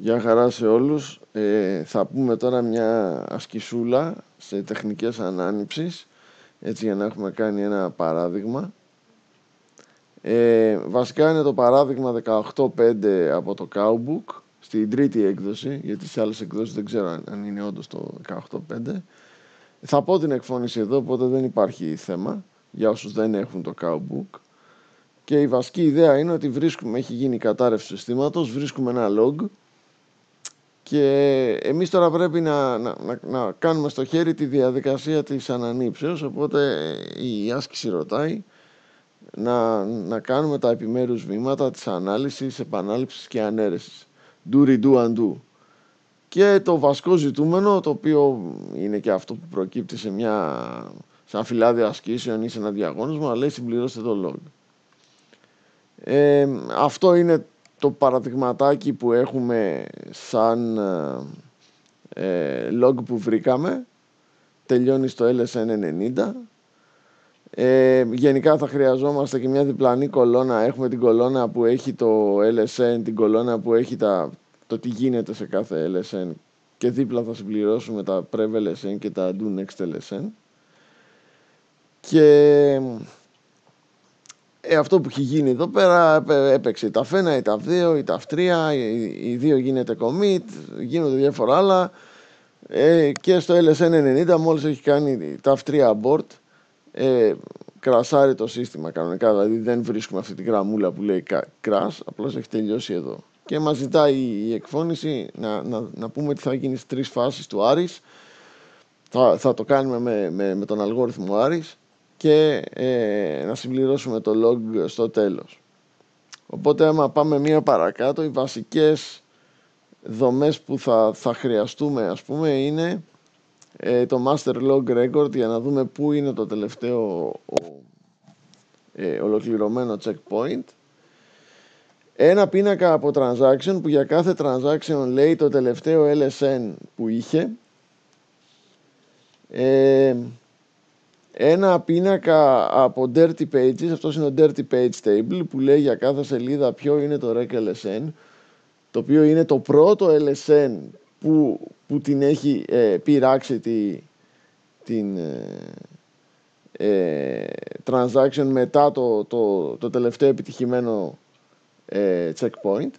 Γεια χαρά σε όλους. Ε, θα πούμε τώρα μια ασκησούλα σε τεχνικές ανάνυψης, έτσι για να έχουμε κάνει ένα παράδειγμα. Ε, βασικά είναι το παράδειγμα 18.5 από το Cowbook, στην τρίτη έκδοση, γιατί σε άλλες εκδόσεις δεν ξέρω αν είναι όντως το 18.5. Θα πω την εκφώνηση εδώ, οπότε δεν υπάρχει θέμα για όσους δεν έχουν το Cowbook. Και η βασική ιδέα είναι ότι βρίσκουμε, έχει γίνει η κατάρρευση του συστήματος, βρίσκουμε ένα log και εμείς τώρα πρέπει να, να, να, κάνουμε στο χέρι τη διαδικασία της ανανύψεως, οπότε η άσκηση ρωτάει να, να κάνουμε τα επιμέρους βήματα της ανάλυσης, επανάληψης και ανέρεσης. Do, redo, undo. Και το βασικό ζητούμενο, το οποίο είναι και αυτό που προκύπτει σε μια σαν φυλάδιο ασκήσεων ή σε ένα διαγώνισμα, λέει συμπληρώστε το log. Ε, αυτό είναι το παραδειγματάκι που έχουμε σαν ε, log που βρήκαμε. Τελειώνει στο LSN 90. Ε, γενικά θα χρειαζόμαστε και μια διπλανή κολόνα. Έχουμε την κολόνα που έχει το LSN, την κολόνα που έχει τα, το τι γίνεται σε κάθε LSN και δίπλα θα συμπληρώσουμε τα Prev LSN και τα Do Next LSN. Και ε, αυτό που έχει γίνει εδώ πέρα έπαιξε η TAF 1, η TAF 2, η TAF 3, η 2 γίνεται commit, γίνονται διάφορα άλλα ε, και στο LSN 90 μόλις έχει κάνει η TAF 3 abort ε, κρασάρει το σύστημα κανονικά, δηλαδή δεν βρίσκουμε αυτή τη γραμμούλα που λέει crash, απλώς έχει τελειώσει εδώ. Και μας ζητάει η εκφώνηση να, να, να πούμε τι θα γίνει στις τρεις φάσεις του Άρης. Θα, θα το κάνουμε με, με, με τον αλγόριθμο Άρης και ε, να συμπληρώσουμε το log στο τέλος. Οπότε άμα πάμε μία παρακάτω, οι βασικές δομές που θα, θα χρειαστούμε ας πούμε είναι ε, το master log record για να δούμε πού είναι το τελευταίο ε, ολοκληρωμένο checkpoint ένα πίνακα από transaction που για κάθε transaction λέει το τελευταίο LSN που είχε ε, ένα πίνακα από dirty pages, αυτός είναι ο dirty page table που λέει για κάθε σελίδα ποιο είναι το rec LSN το οποίο είναι το πρώτο LSN που, που την έχει ε, πειράξει τη, την ε, ε, transaction μετά το, το, το τελευταίο επιτυχημένο ε, checkpoint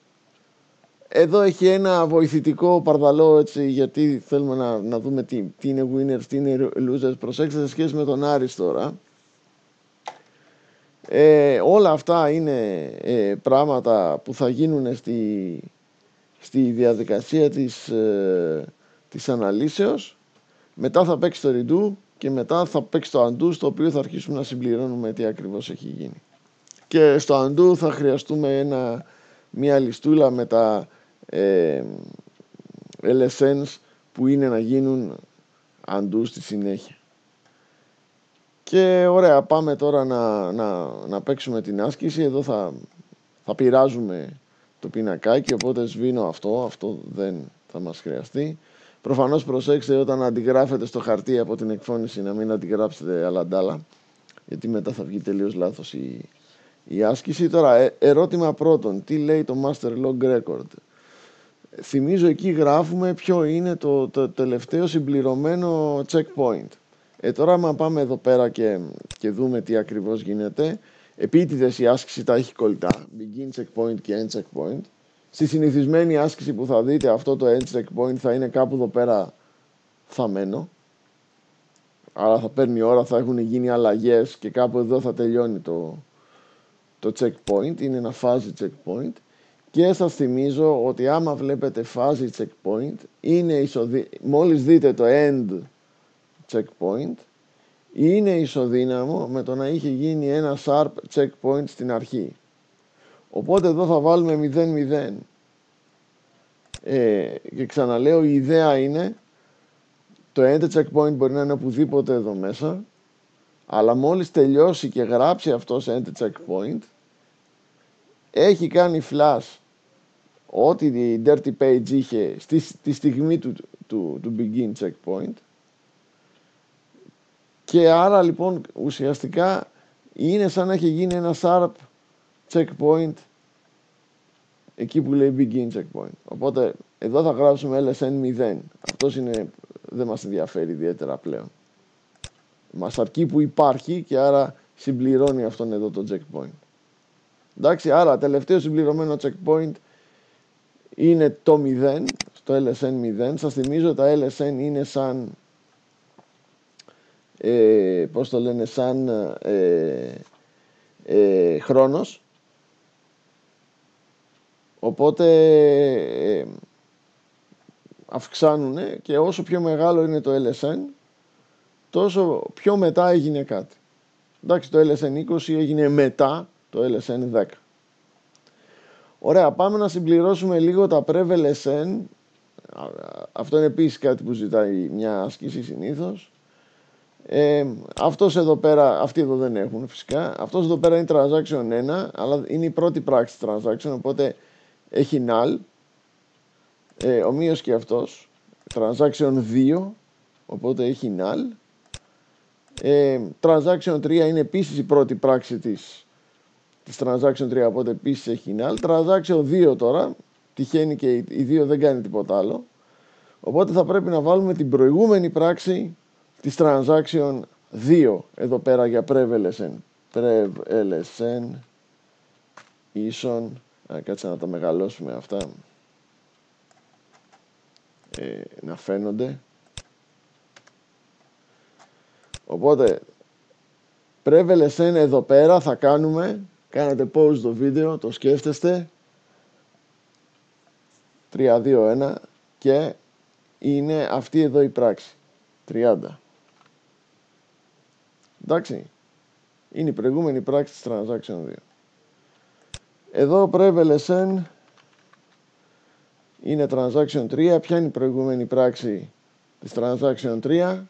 εδώ έχει ένα βοηθητικό παρδαλό έτσι, γιατί θέλουμε να, να δούμε τι, τι είναι winners, τι είναι losers. Προσέξτε σε σχέση με τον Άρης τώρα. Ε, όλα αυτά είναι ε, πράγματα που θα γίνουν στη, στη διαδικασία της, ε, της αναλύσεως. Μετά θα παίξει το redo και μετά θα παίξει το undo στο οποίο θα αρχίσουμε να συμπληρώνουμε τι ακριβώς έχει γίνει. Και στο undo θα χρειαστούμε ένα, μια λιστούλα με τα ε, LSNs που είναι να γίνουν αντού στη συνέχεια. Και ωραία, πάμε τώρα να, να, να παίξουμε την άσκηση. Εδώ θα, θα πειράζουμε το πινακάκι, οπότε σβήνω αυτό, αυτό δεν θα μας χρειαστεί. Προφανώς προσέξτε όταν αντιγράφετε στο χαρτί από την εκφώνηση να μην αντιγράψετε αλαντάλα, γιατί μετά θα βγει τελείως λάθος η, η άσκηση. Τώρα, ε, ερώτημα πρώτον, τι λέει το Master Log Record; Θυμίζω εκεί γράφουμε ποιο είναι το, το τελευταίο συμπληρωμένο checkpoint. Ε, τώρα άμα πάμε εδώ πέρα και, και δούμε τι ακριβώς γίνεται, επίτηδες η άσκηση τα έχει κολλητά, begin checkpoint και end checkpoint. Στη συνηθισμένη άσκηση που θα δείτε αυτό το end checkpoint θα είναι κάπου εδώ πέρα θαμένο. Άρα θα παίρνει ώρα, θα έχουν γίνει αλλαγές και κάπου εδώ θα τελειώνει το, το checkpoint, είναι ένα φάση checkpoint. Και σας θυμίζω ότι άμα βλέπετε φάση checkpoint, είναι ισοδύ... μόλις δείτε το end checkpoint, είναι ισοδύναμο με το να είχε γίνει ένα sharp checkpoint στην αρχή. Οπότε εδώ θα βάλουμε 0-0. Ε, και ξαναλέω, η ιδέα είναι το end checkpoint μπορεί να είναι οπουδήποτε εδώ μέσα, αλλά μόλις τελειώσει και γράψει αυτό σε end checkpoint, έχει κάνει flash ό,τι η Dirty Page είχε στη, στη στιγμή του, του, του begin checkpoint και άρα λοιπόν ουσιαστικά είναι σαν να έχει γίνει ένα sharp checkpoint εκεί που λέει begin checkpoint. Οπότε εδώ θα γράψουμε LSN 0. Αυτός είναι, δεν μας ενδιαφέρει ιδιαίτερα πλέον. Μας αρκεί που υπάρχει και άρα συμπληρώνει αυτόν εδώ το checkpoint. Εντάξει, άρα τελευταίο συμπληρωμένο checkpoint είναι το 0, στο LSN 0. Σας θυμίζω τα LSN είναι σαν, ε, πώς το λένε, σαν ε, ε, χρόνος. Οπότε ε, αυξάνουν και όσο πιο μεγάλο είναι το LSN, τόσο πιο μετά έγινε κάτι. Εντάξει, το LSN 20 έγινε μετά το LSN 10. Ωραία, πάμε να συμπληρώσουμε λίγο τα Prev LSN. Αυτό είναι επίσης κάτι που ζητάει μια άσκηση συνήθως. Ε, αυτός εδώ πέρα, αυτοί εδώ δεν έχουν φυσικά. Αυτός εδώ πέρα είναι transaction 1, αλλά είναι η πρώτη πράξη transaction, οπότε έχει null. Ε, ομοίως και αυτός. Transaction 2, οπότε έχει null. Ε, transaction 3 είναι επίσης η πρώτη πράξη της, της transaction 3, οπότε επίσης έχει null. Transaction 2 τώρα, τυχαίνει και η 2 δεν κάνει τίποτα άλλο. Οπότε θα πρέπει να βάλουμε την προηγούμενη πράξη της transaction 2 εδώ πέρα για prev LSN. Prev LSN ίσον, α, κάτσε να τα μεγαλώσουμε αυτά, ε, να φαίνονται. Οπότε, prev LSN εδώ πέρα θα κάνουμε, κάνετε pause το βίντεο, το σκέφτεστε, 3, 2, 1 και είναι αυτή εδώ η πράξη, 30. Εντάξει. Είναι η προηγούμενη πράξη της transaction 2. Εδώ Prev LSN είναι transaction 3. Ποια είναι η προηγούμενη πράξη της transaction 3.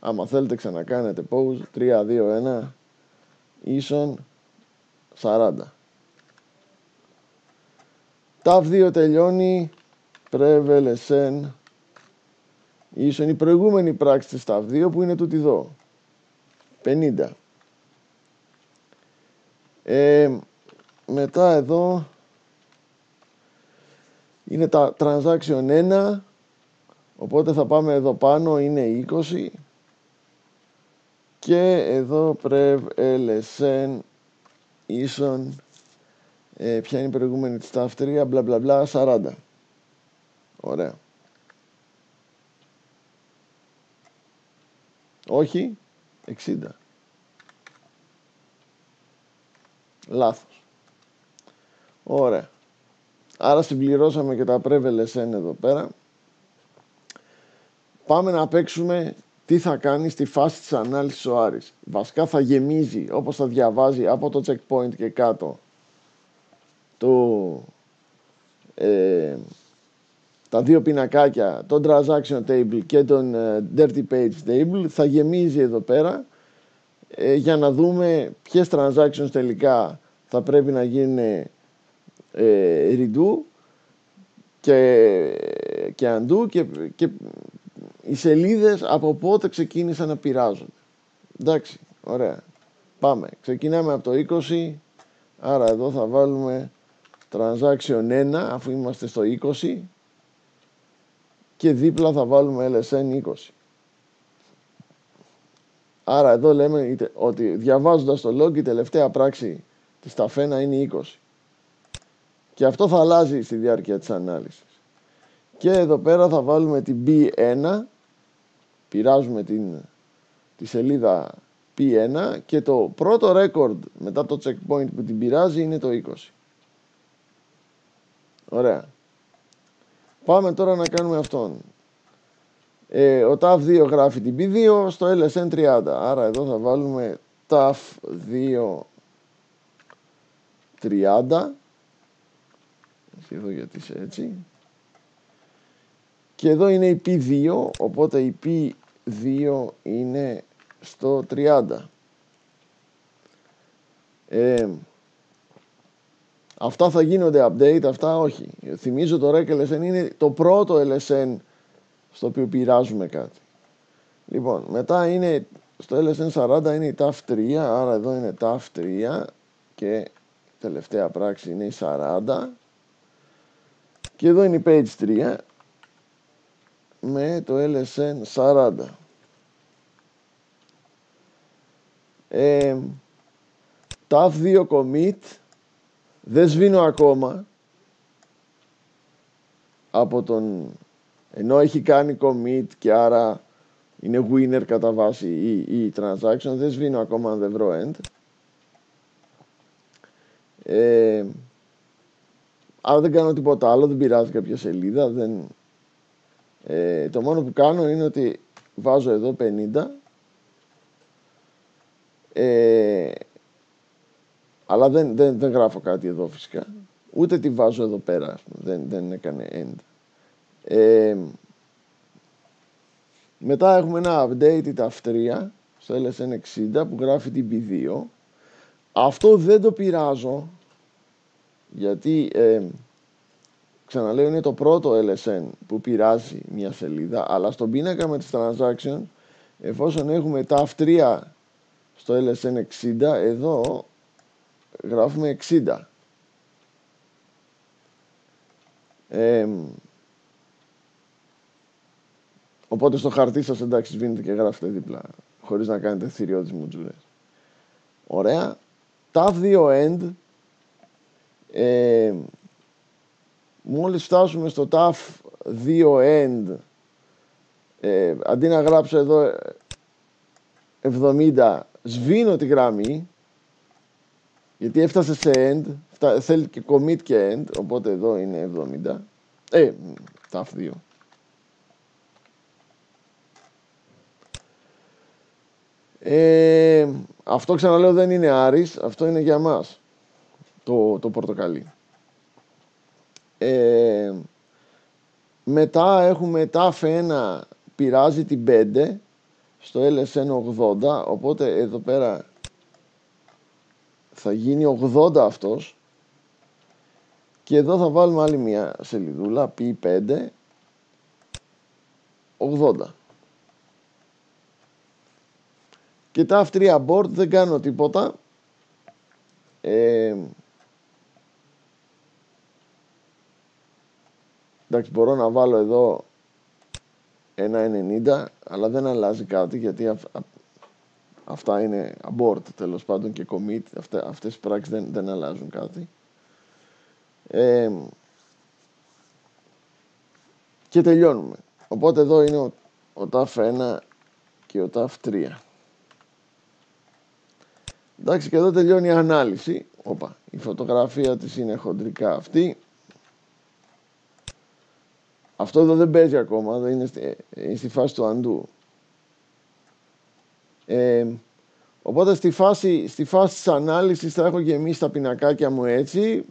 Άμα θέλετε ξανακάνετε pause. 3, 2, 1. Ίσον 40. ΤΑΒ 2 τελειώνει. Prev LSN ίσον η προηγούμενη πράξη της ΤΑΒ 2 που είναι τούτη εδώ. 50. Ε, μετά εδώ είναι τα transaction 1 οπότε θα πάμε εδώ πάνω είναι 20 και εδώ prev lsn ίσον ε, ποια είναι η προηγούμενη της ταυτρία μπλα μπλα μπλα 40 ωραία όχι 60. Λάθος. Ωραία. Άρα συμπληρώσαμε και τα πρέβελεσεν εδώ πέρα. Πάμε να παίξουμε τι θα κάνει στη φάση της ανάλυσης ο Άρης; Βασικά θα γεμίζει όπως θα διαβάζει από το checkpoint και κάτω το, ε, τα δύο πινακάκια, τον transaction table και τον ε, dirty page table, θα γεμίζει εδώ πέρα ε, για να δούμε ποιες transactions τελικά θα πρέπει να γίνουν ε, redo και, και undo και, και οι σελίδες από πότε ξεκίνησαν να πειράζουν. Εντάξει, ωραία. Πάμε. Ξεκινάμε από το 20, άρα εδώ θα βάλουμε transaction 1 αφού είμαστε στο 20 και δίπλα θα βάλουμε LSN 20. Άρα εδώ λέμε ότι διαβάζοντας το log η τελευταία πράξη της ταφένα είναι 20. Και αυτό θα αλλάζει στη διάρκεια της ανάλυσης. Και εδώ πέρα θα βάλουμε την B1, πειράζουμε την, τη σελίδα P1 και το πρώτο record μετά το checkpoint που την πειράζει είναι το 20. Ωραία. Πάμε τώρα να κάνουμε αυτόν. Ε, ο TAF2 γράφει την P2 στο LSN 30. Άρα εδώ θα βάλουμε TAF2 30. Εδώ γιατί είσαι έτσι. Και εδώ είναι η P2, οπότε η P2 είναι στο 30. Ε, Αυτά θα γίνονται update, αυτά όχι. Θυμίζω το REC LSN είναι το πρώτο LSN στο οποίο πειράζουμε κάτι. Λοιπόν, μετά είναι στο LSN 40 είναι η TAF 3, άρα εδώ είναι TAF 3 και τελευταία πράξη είναι η 40. Και εδώ είναι η page 3 με το LSN 40. Ε, TAF 2 commit δεν σβήνω ακόμα από τον ενώ έχει κάνει commit και άρα είναι winner κατά βάση η, η transaction δεν σβήνω ακόμα αν δεν βρω end ε, άρα δεν κάνω τίποτα άλλο δεν πειράζει κάποια σελίδα δεν, ε, το μόνο που κάνω είναι ότι βάζω εδώ 50 ε, αλλά δεν, δεν, δεν γράφω κάτι εδώ φυσικά. Ούτε τη βάζω εδώ πέρα. Δεν, δεν έκανε end. Ε, μετά έχουμε ένα update τα 3 στο LSN 60 που γράφει την P2. Αυτό δεν το πειράζω γιατί ε, ξαναλέω είναι το πρώτο LSN που πειράζει μια σελίδα αλλά στον πίνακα με τις transaction εφόσον έχουμε τα 3 στο LSN 60 εδώ γράφουμε 60 ε, οπότε στο χαρτί σας εντάξει σβήνετε και γράφετε δίπλα χωρίς να κάνετε θηριώδεις μουτζούρες ωραία. Τα 2 end ε, μόλις φτάσουμε στο TAF 2 end ε, αντί να γράψω εδώ 70 σβήνω τη γραμμή γιατί έφτασε σε end θέλει και commit και end οπότε εδώ είναι 70 ε, TAF 2 ε, αυτό ξαναλέω δεν είναι Άρης, αυτό είναι για μας το, το πορτοκαλί. Ε, μετά έχουμε TAF 1 πειράζει την 5 στο LSN 80 οπότε εδώ πέρα θα γίνει 80 αυτός. Και εδώ θα βάλουμε άλλη μια σελίδουλα P5 80 και τα F3 board δεν κάνω τίποτα. Ε, Εντάξει, μπορώ να βάλω εδώ ένα 90, αλλά δεν αλλάζει κάτι γιατί αυτά είναι abort τέλος πάντων και commit. Αυτές, αυτές οι πράξεις δεν, δεν αλλάζουν κάτι. Ε, και τελειώνουμε. Οπότε εδώ είναι ο, ο TAF 1 και ο TAF 3. Εντάξει και εδώ τελειώνει η ανάλυση. Οπα, η φωτογραφία της είναι χοντρικά αυτή. Αυτό εδώ δεν παίζει ακόμα, δεν είναι, στη, είναι στη φάση του αντού. Ε, οπότε στη φάση, στη φάση της ανάλυσης θα έχω γεμίσει τα πινακάκια μου έτσι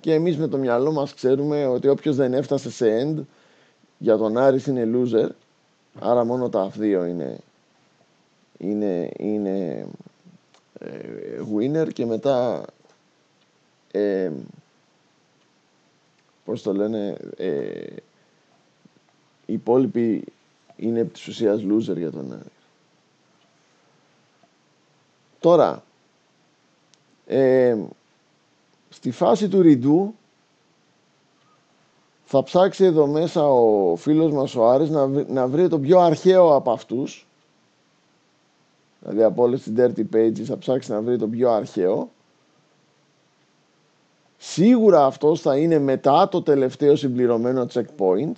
και εμείς με το μυαλό μας ξέρουμε ότι όποιος δεν έφτασε σε end για τον Άρης είναι loser άρα μόνο τα δύο είναι, είναι, είναι ε, winner και μετά ε, πώς το λένε, ε, οι υπόλοιποι είναι επί της ουσίας loser για τον Άρη. Τώρα, ε, στη φάση του ριντού θα ψάξει εδώ μέσα ο φίλος μας ο Άρης να, βρει, να βρει το πιο αρχαίο από αυτούς δηλαδή από όλες τις dirty pages θα ψάξει να βρει το πιο αρχαίο Σίγουρα αυτός θα είναι μετά το τελευταίο συμπληρωμένο checkpoint.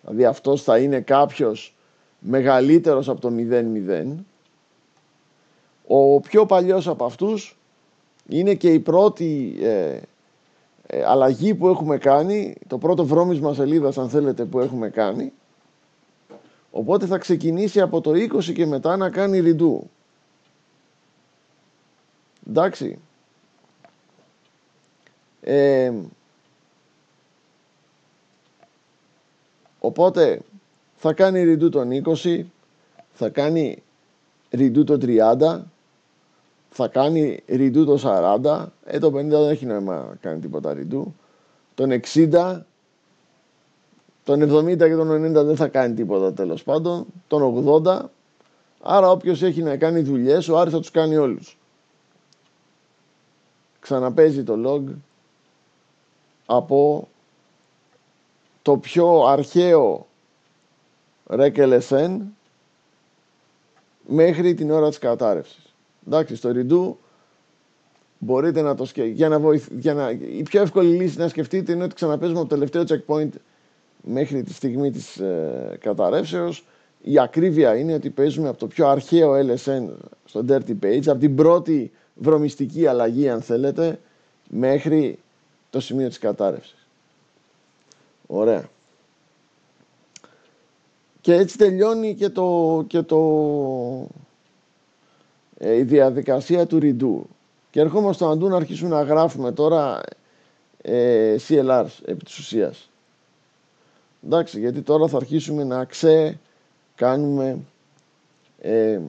Δηλαδή αυτός θα είναι κάποιος μεγαλύτερος από το 0-0. Ο πιο παλιός από αυτούς είναι και η πρώτη ε, ε, αλλαγή που έχουμε κάνει, το πρώτο βρώμισμα σελίδας αν θέλετε που έχουμε κάνει. Οπότε θα ξεκινήσει από το 20 και μετά να κάνει redo. Εντάξει. Ε, οπότε θα κάνει redo τον 20, θα κάνει redo το 30, θα κάνει redo το 40, ε το 50 δεν έχει νόημα να κάνει τίποτα redo, τον 60, τον 70 και τον 90 δεν θα κάνει τίποτα τέλος πάντων, τον 80, άρα όποιος έχει να κάνει δουλειές, ο Άρης θα τους κάνει όλους. Ξαναπέζει το log, από το πιο αρχαίο REC μέχρι την ώρα της κατάρρευσης. Εντάξει, στο Redo μπορείτε να το σκεφτείτε. Για να βοηθ... για να... Η πιο εύκολη λύση να σκεφτείτε είναι ότι ξαναπέζουμε από το τελευταίο checkpoint μέχρι τη στιγμή της ε, καταρρεύσεως. Η ακρίβεια είναι ότι παίζουμε από το πιο αρχαίο LSN στο Dirty Page, από την πρώτη βρωμιστική αλλαγή αν θέλετε, μέχρι το σημείο της κατάρρευσης. Ωραία. Και έτσι τελειώνει και, το, και το, ε, η διαδικασία του redo. Και ερχόμαστε στο undo να αρχίσουμε να γράφουμε τώρα ε, CLR επί της ουσίας. Εντάξει, γιατί τώρα θα αρχίσουμε να ξέ κάνουμε ε,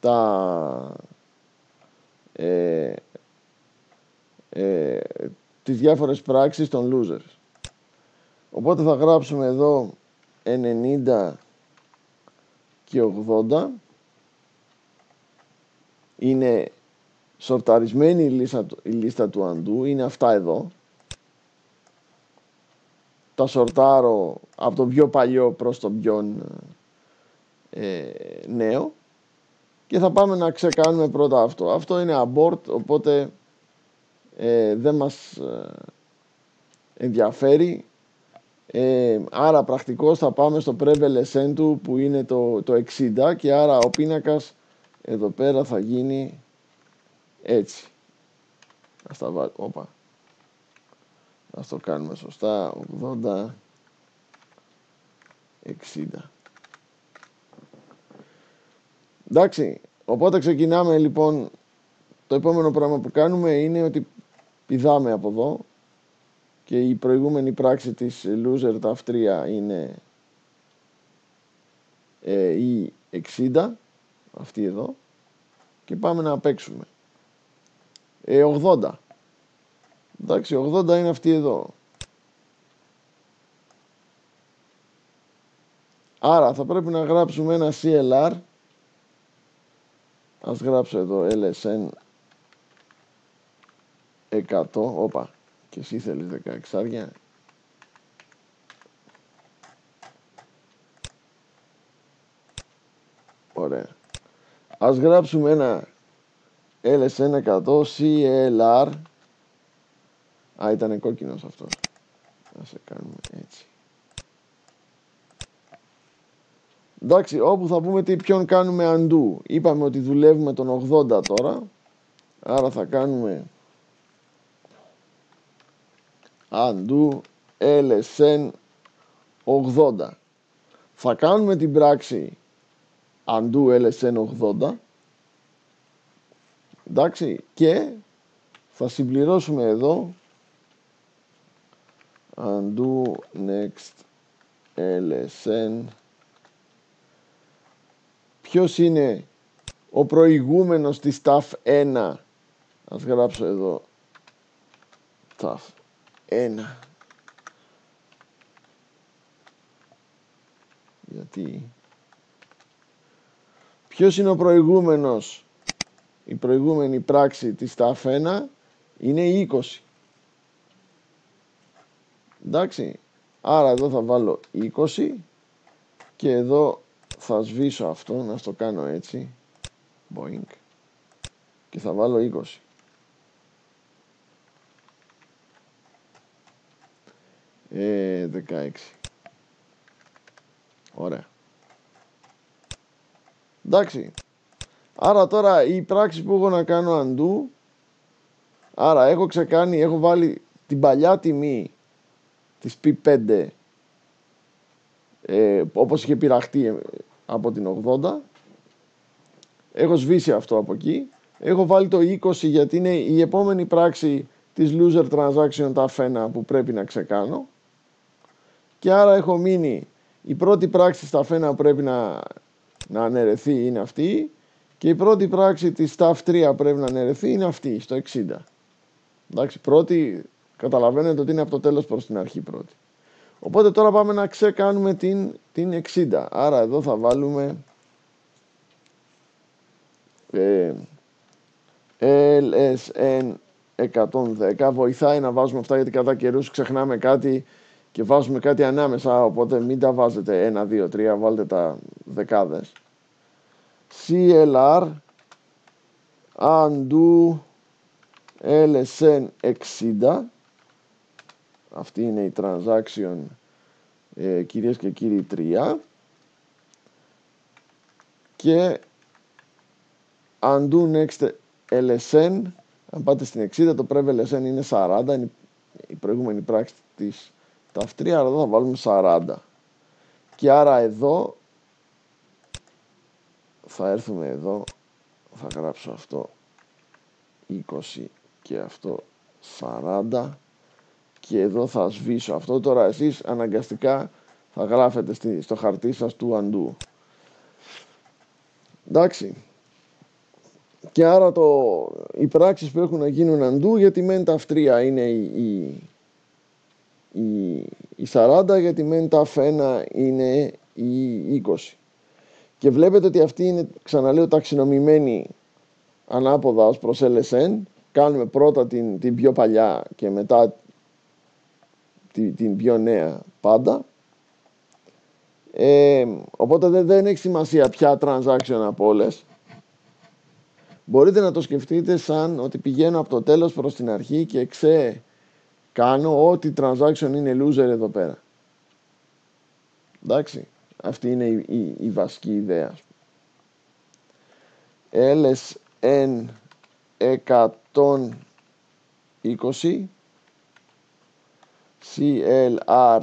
τα ε, ε, τις διάφορες πράξεις των losers. Οπότε θα γράψουμε εδώ 90 και 80. Είναι σορταρισμένη η λίστα, η λίστα του αντού, είναι αυτά εδώ. Τα σορτάρω από το πιο παλιό προς το πιο ε, νέο και θα πάμε να ξεκάνουμε πρώτα αυτό. Αυτό είναι abort, οπότε ε, δεν μας ε, ενδιαφέρει. Ε, άρα πρακτικώς θα πάμε στο prevalence του που είναι το, το 60 και άρα ο πίνακας εδώ πέρα θα γίνει έτσι. Ας τα βάλω, όπα. Ας το κάνουμε σωστά, 80, 60. Εντάξει, οπότε ξεκινάμε λοιπόν, το επόμενο πράγμα που κάνουμε είναι ότι πηδάμε από εδώ. Και η προηγούμενη πράξη της loser τα αυτρία είναι ε, η 60 αυτή εδώ. Και πάμε να παίξουμε. Ε, 80 εντάξει 80 είναι αυτή εδώ. Άρα θα πρέπει να γράψουμε ένα CLR ας γράψω εδώ LSN 100 όπα και εσύ θέλεις 16 άρια. Ωραία. Ας γράψουμε ένα LS100 CLR. Α, ήταν κόκκινος αυτός. Ας σε κάνουμε έτσι. Εντάξει, όπου θα πούμε τι ποιον κάνουμε undo. Είπαμε ότι δουλεύουμε τον 80 τώρα. Άρα θα κάνουμε undo lsn 80 θα κάνουμε την πράξη undo lsn 80 εντάξει και θα συμπληρώσουμε εδώ undo next lsn ποιος είναι ο προηγούμενος της TAF 1 ας γράψω εδώ TAF ένα. Γιατί; Ποιος είναι ο προηγούμενος; Η προηγούμενη πράξη της ταφένα είναι η 20 εντάξει άρα εδώ θα βάλω 20 και εδώ θα σβήσω αυτό να στο κάνω έτσι. Boink και θα βάλω 20 Ε, 16. Ωραία. Εντάξει. Άρα τώρα η πράξη που έχω να κάνω αντού Άρα έχω ξεκάνει, έχω βάλει την παλιά τιμή της P5 ε, όπως είχε πειραχτεί ε, από την 80 έχω σβήσει αυτό από εκεί έχω βάλει το 20 γιατί είναι η επόμενη πράξη της loser transaction τα φένα που πρέπει να ξεκάνω και άρα έχω μείνει η πρώτη πράξη στα φένα που πρέπει να, να αναιρεθεί είναι αυτή και η πρώτη πράξη της staff 3 πρέπει να αναιρεθεί είναι αυτή, στο 60. Εντάξει, πρώτη, καταλαβαίνετε ότι είναι από το τέλος προς την αρχή πρώτη. Οπότε τώρα πάμε να ξεκάνουμε την, την 60. Άρα εδώ θα βάλουμε ε, LSN 110. Βοηθάει να βάζουμε αυτά γιατί κατά καιρούς ξεχνάμε κάτι και βάζουμε κάτι ανάμεσα. Οπότε μην τα βάζετε 1, 2, 3, βάλτε τα δεκάδες. CLR undo LSN 60 αυτή είναι η transaction ε, κυρίες και κύριοι 3 και undo next LSN αν πάτε στην 60 το prev LSN είναι 40 είναι η προηγούμενη πράξη της TAF3 αλλά εδώ θα βάλουμε 40 και άρα εδώ θα έρθουμε εδώ θα γράψω αυτό 20 και αυτό 40 και εδώ θα σβήσω αυτό. Τώρα εσείς αναγκαστικά θα γράφετε στο χαρτί σας του αντού εντάξει. Και άρα το, οι πράξεις που έχουν να γίνουν αντού γιατί μεν τα αυτρία είναι η, η, η 40 γιατί μεν τα αφένα είναι η 20 και βλέπετε ότι αυτή είναι ξαναλέω ταξινομημένη ανάποδα ως προς LSN κάνουμε πρώτα την, την πιο παλιά και μετά την, την πιο νέα πάντα. Ε, οπότε δεν, δεν έχει σημασία ποια transaction από όλες. Μπορείτε να το σκεφτείτε σαν ότι πηγαίνω από το τέλος προς την αρχή και ξέ κάνω ό,τι transaction είναι loser εδώ πέρα. Εντάξει αυτή είναι η, η, η βασική ιδέα LSN 120 CLR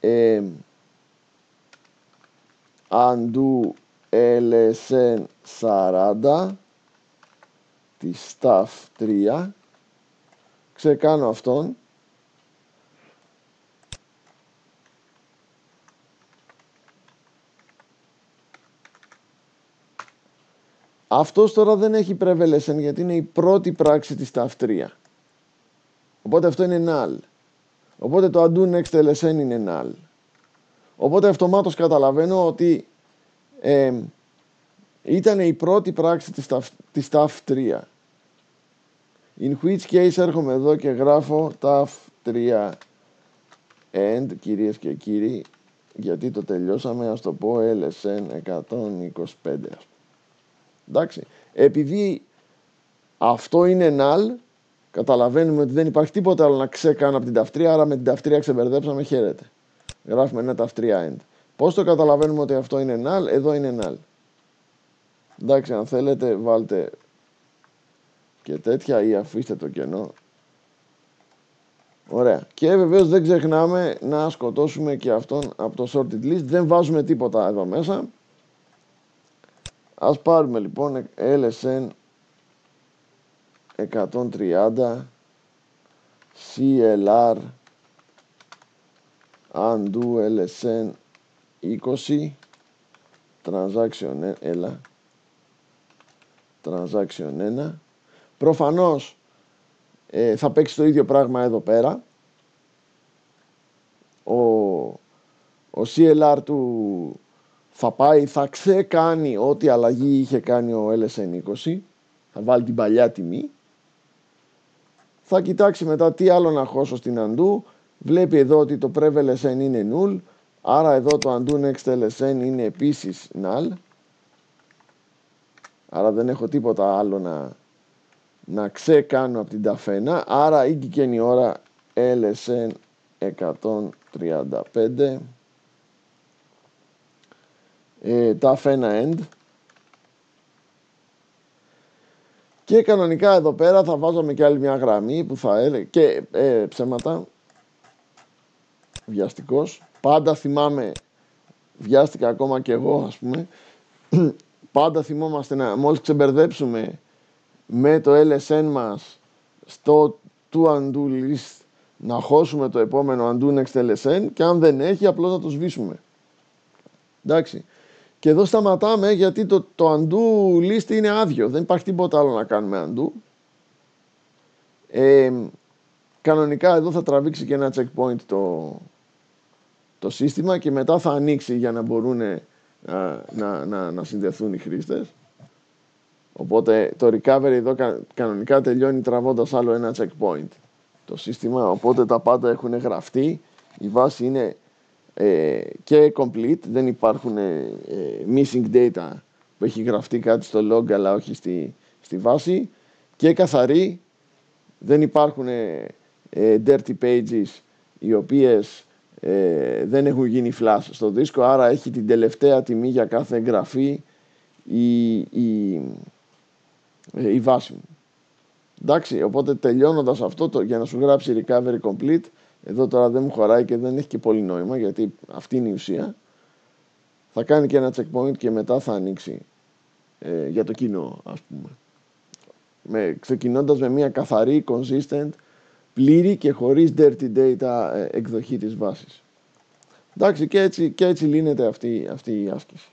ε, undo LSN 40 τη staff 3 ξεκάνω αυτόν Αυτός τώρα δεν έχει prevalation γιατί είναι η πρώτη πράξη της staff 3 Οπότε αυτό είναι null. Οπότε το undo next LSN είναι null. Οπότε αυτομάτως καταλαβαίνω ότι ε, ήταν η πρώτη πράξη της, της TAF 3. In which case έρχομαι εδώ και γράφω TAF 3 end, κυρίες και κύριοι, γιατί το τελειώσαμε, ας το πω LSN 125. Εντάξει, επειδή αυτό είναι null, Καταλαβαίνουμε ότι δεν υπάρχει τίποτα άλλο να ξεκάνω από την ταυτρία, άρα με την ταυτρία ξεμπερδέψαμε, χαίρετε. Γράφουμε ένα ταυτρία end. Πώς το καταλαβαίνουμε ότι αυτό είναι null, εδώ είναι null. Εντάξει, αν θέλετε βάλτε και τέτοια ή αφήστε το κενό. Ωραία. Και βεβαίως δεν ξεχνάμε να σκοτώσουμε και αυτόν από το sorted list. Δεν βάζουμε τίποτα εδώ μέσα. Ας πάρουμε λοιπόν LSN 130 CLR undo LSN 20 transaction έλα transaction 1 προφανώς ε, θα παίξει το ίδιο πράγμα εδώ πέρα ο, ο CLR του θα πάει, θα ξεκάνει ό,τι αλλαγή είχε κάνει ο LSN 20 θα βάλει την παλιά τιμή θα κοιτάξει μετά τι άλλο να χώσω στην αντού. Βλέπει εδώ ότι το prev είναι null. Άρα εδώ το undo next LSN είναι επίσης null. Άρα δεν έχω τίποτα άλλο να, να ξεκάνω από την ταφένα. Άρα ήγηκε η ώρα LSN 135. Ε, ταφένα end. Και κανονικά εδώ πέρα θα βάζαμε και άλλη μια γραμμή που θα έλεγε και ε, ψέματα. Βιαστικός. Πάντα θυμάμαι, βιάστηκα ακόμα και εγώ ας πούμε, πάντα θυμόμαστε να μόλις ξεμπερδέψουμε με το LSN μας στο του undo list να χώσουμε το επόμενο undo next LSN και αν δεν έχει απλώς να το σβήσουμε. Εντάξει. Και εδώ σταματάμε γιατί το, το undo list είναι άδειο. Δεν υπάρχει τίποτα άλλο να κάνουμε undo. Ε, κανονικά εδώ θα τραβήξει και ένα checkpoint το, το σύστημα και μετά θα ανοίξει για να μπορούν να, να, να, να συνδεθούν οι χρήστες. Οπότε το recovery εδώ κανονικά τελειώνει τραβώντας άλλο ένα checkpoint. Το σύστημα, οπότε τα πάντα έχουν γραφτεί, η βάση είναι ε, και complete, δεν υπάρχουν ε, missing data που έχει γραφτεί κάτι στο log αλλά όχι στη, στη βάση. Και καθαρή, δεν υπάρχουν ε, dirty pages οι οποίες δεν έχουν γίνει flash στο δίσκο, άρα έχει την τελευταία τιμή για κάθε εγγραφή η, η, η βάση μου. Εντάξει, οπότε τελειώνοντας αυτό το, για να σου γράψει recovery complete, εδώ τώρα δεν μου χωράει και δεν έχει και πολύ νόημα γιατί αυτή είναι η ουσία. Θα κάνει και ένα checkpoint και μετά θα ανοίξει ε, για το κοινό ας πούμε. Με, ξεκινώντας με μια καθαρή, consistent, πλήρη και χωρίς dirty data ε, εκδοχή της βάσης. Εντάξει και έτσι, και έτσι λύνεται αυτή, αυτή η άσκηση.